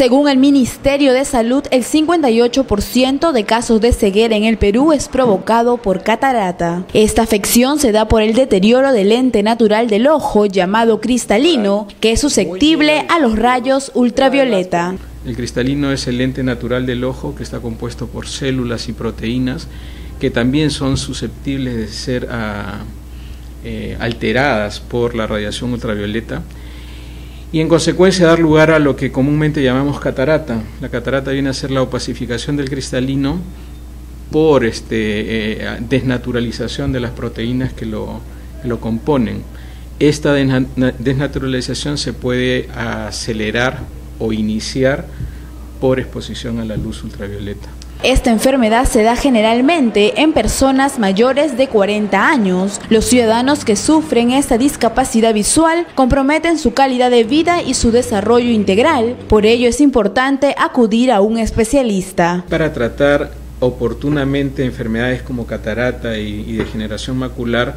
Según el Ministerio de Salud, el 58% de casos de ceguera en el Perú es provocado por catarata. Esta afección se da por el deterioro del lente natural del ojo llamado cristalino, que es susceptible a los rayos ultravioleta. El cristalino es el lente natural del ojo que está compuesto por células y proteínas que también son susceptibles de ser ah, eh, alteradas por la radiación ultravioleta y en consecuencia dar lugar a lo que comúnmente llamamos catarata. La catarata viene a ser la opacificación del cristalino por este, eh, desnaturalización de las proteínas que lo, lo componen. Esta desnaturalización se puede acelerar o iniciar por exposición a la luz ultravioleta. Esta enfermedad se da generalmente en personas mayores de 40 años. Los ciudadanos que sufren esta discapacidad visual comprometen su calidad de vida y su desarrollo integral. Por ello es importante acudir a un especialista. Para tratar oportunamente enfermedades como catarata y, degeneración macular,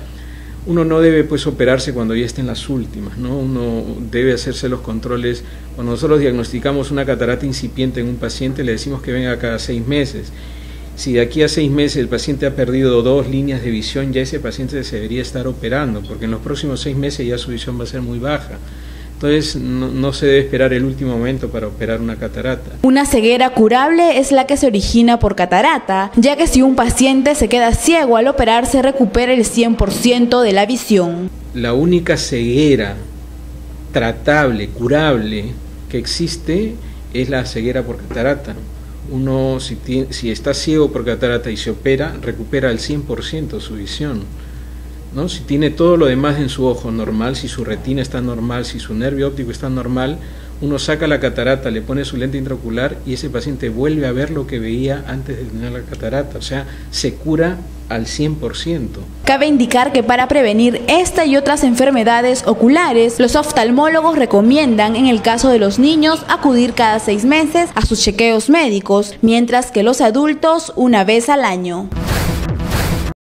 uno no debe pues operarse cuando ya estén las últimas, ¿no? Uno debe hacerse los controles. Cuando nosotros diagnosticamos una catarata incipiente en un paciente, le decimos que venga cada seis meses. Si de aquí a seis meses el paciente ha perdido dos líneas de visión, ya ese paciente se debería estar operando, porque en los próximos seis meses ya su visión va a ser muy baja. Entonces no, se debe esperar el último momento para operar una catarata. Una ceguera curable es la que se origina por catarata, ya que si un paciente se queda ciego al operarse recupera el 100% de la visión. La única ceguera tratable, curable que existe es la ceguera por catarata. Uno si, si está ciego por catarata y se opera, recupera el 100% su visión. ¿No? Si tiene todo lo demás en su ojo normal, si su retina está normal, si su nervio óptico está normal, uno saca la catarata, le pone su lente intraocular y ese paciente vuelve a ver lo que veía antes de tener la catarata, o sea, se cura al 100%. Cabe indicar que para prevenir esta y otras enfermedades oculares, los oftalmólogos recomiendan en el caso de los niños acudir cada seis meses a sus chequeos médicos, mientras que los adultos una vez al año.